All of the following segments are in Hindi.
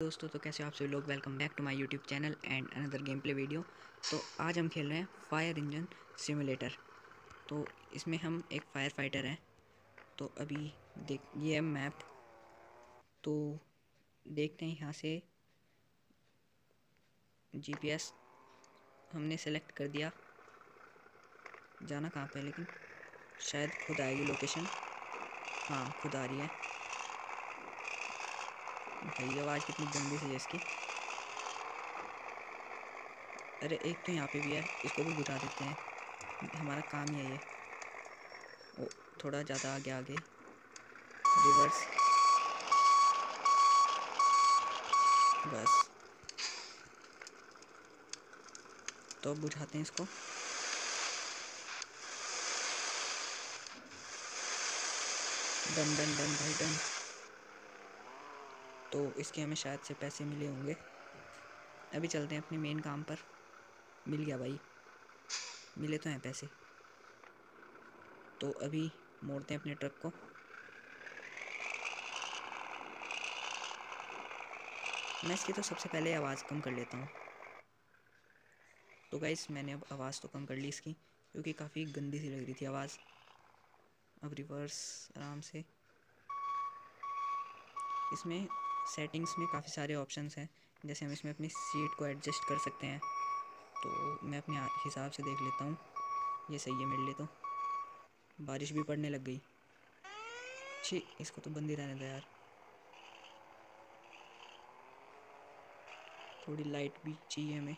दोस्तों तो कैसे आप सभी लोग? Welcome back to my YouTube channel and another game play video तो आज हम खेल रहे हैं फायर इंजन सिमुलेटर तो इसमें हम एक फायर फाइटर हैं। तो अभी देख, ये है मैप तो देखते हैं यहाँ से जीपीएस हमने सेलेक्ट कर दिया। जाना कहाँ पे लेकिन? शायद खुद आएगी लोकेशन हाँ खुद आ रही है। भाई आवाज़ कितनी गंदी सी है इसकी अरे, एक तो यहाँ पे भी है, इसको भी बुझा देते हैं। हमारा काम ही है ये। ओ, थोड़ा ज़्यादा आगे आगे। रिवर्स। बस। तो बुझाते हैं इसको। डन डन डन, भाई, डन। तो इसके हमें शायद से पैसे मिले होंगे। अभी चलते हैं अपने मेन काम पर। मिल गया भाई। मिले तो हैं पैसे। तो अभी मोड़ते हैं अपने ट्रक को। मैं इसकी तो सबसे पहले आवाज़ कम कर लेता हूँ। तो गाइस मैंने अब आवाज़ तो कम कर ली इसकी, क्योंकि काफ़ी गंदी सी लग रही थी आवाज़। अब रिवर्स आराम से। इसमें सेटिंग्स में काफ़ी सारे ऑप्शंस हैं। जैसे हम इसमें अपनी सीट को एडजस्ट कर सकते हैं। तो मैं अपने हिसाब से देख लेता हूँ। ये सही है मेरे लिए तो। बारिश भी पड़ने लग गई। छी, इसको तो बंद ही रहने दो यार। थोड़ी लाइट भी चाहिए हमें।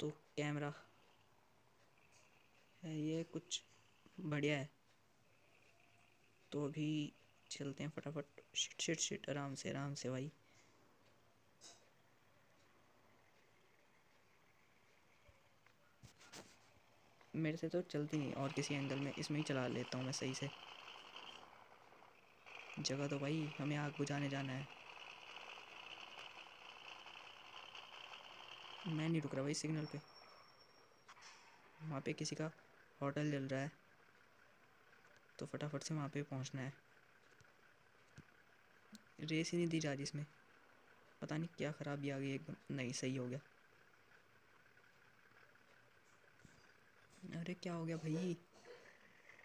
तो कैमरा है ये कुछ बढ़िया है। तो अभी चलते हैं फटाफट। शिट शिट शिट, आराम से आराम से भाई। मेरे से तो चलती नहीं, और किसी एंगल में इसमें ही चला लेता हूँ मैं सही से। जगह तो भाई, हमें आग बुझाने जाना है। मैं नहीं रुक रहा भाई सिग्नल पे। वहाँ पे किसी का होटल जल रहा है। तो फटाफट से वहाँ पे पहुँचना है। रेस ही नहीं दी जा रही इसमें। पता नहीं क्या ख़राबी आ गई एकदम नहीं, सही हो गया। अरे, क्या हो गया भाई?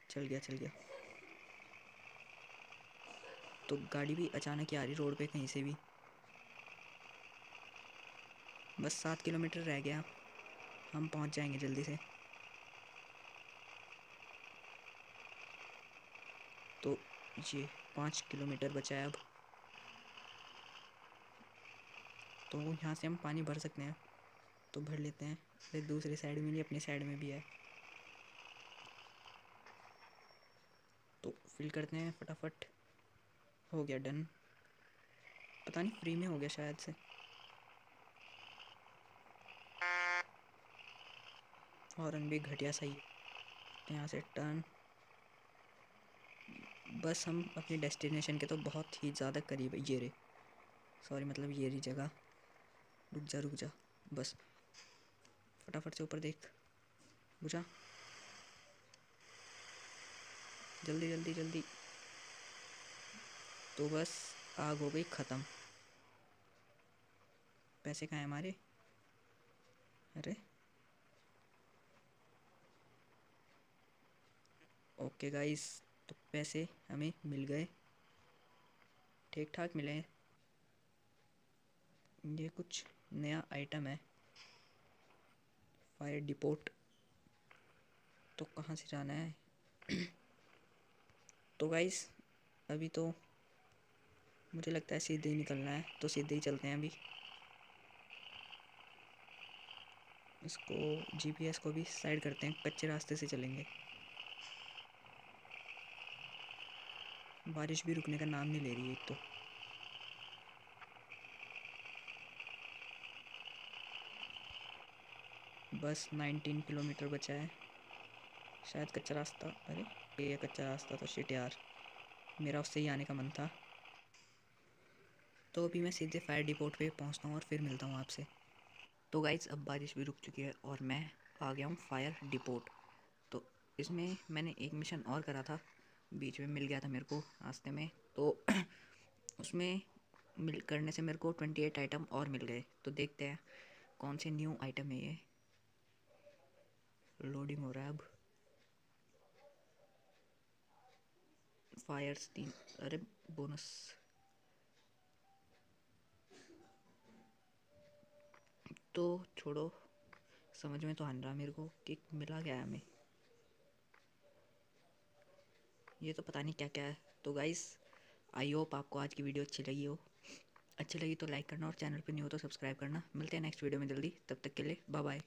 चल गया चल गया। तो गाड़ी भी अचानक ही आ रही रोड पे कहीं से भी। बस सात किलोमीटर रह गया। हम पहुँच जाएँगे जल्दी से तो ये पाँच किलोमीटर बचा है अब। तो यहाँ से हम पानी भर सकते हैं तो भर लेते हैं। फिर दूसरी साइड में नहीं, अपनी साइड में भी है। तो फिल करते हैं फटाफट। हो गया डन पता नहीं फ्री में हो गया शायद से। हॉर्न भी घटिया सही। यहाँ से टर्न बस हम अपनी डेस्टिनेशन के तो बहुत ही ज़्यादा करीब है ये रे सॉरी मतलब ये रही जगह। रुक जा रुक जा। बस। फटाफट से ऊपर देख। बुझा? जल्दी जल्दी जल्दी। तो बस आग हो गई, ख़त्म। पैसे कहाँ हैं हमारे? अरे। ओके गाइस तो पैसे हमें मिल गए। ठीक ठाक मिले। ये कुछ नया आइटम है। फायर डिपोट तो कहाँ से जाना है? तो गाइस अभी तो मुझे लगता है सीधे ही निकलना है। तो सीधे ही चलते हैं अभी। इसको जीपीएस को भी साइड करते हैं। कच्चे रास्ते से चलेंगे। बारिश भी रुकने का नाम नहीं ले रही है एक तो। बस 19 किलोमीटर बचा है। शायद कच्चा रास्ता, अरे, ये कच्चा रास्ता तो शिट यार। मेरा उससे ही आने का मन था। तो अभी मैं सीधे फायर डिपोट पे पहुँचता हूँ और फिर मिलता हूँ आपसे। तो गाइज़ अब बारिश भी रुक चुकी है और मैं आ गया हूँ फायर डिपोट तो इसमें मैंने एक मिशन और करा था। बीच में मिल गया था मेरे को रास्ते में। तो उसमें मिल करने से मेरे को ट्वेंटी एट आइटम और मिल गए। तो देखते हैं कौन से न्यू आइटम है ये। लोडिंग हो रहा है अब। फायर्स तीन, अरे बोनस तो छोड़ो, समझ में तो आ रहा मेरे को कि मिला क्या है हमें। ये तो पता नहीं क्या क्या है। तो गाइस आई होप आपको आज की वीडियो अच्छी लगी हो। अच्छी लगी तो लाइक करना और चैनल पर नहीं हो तो सब्सक्राइब करना। मिलते हैं नेक्स्ट वीडियो में जल्दी। तब तक के लिए बाय बाय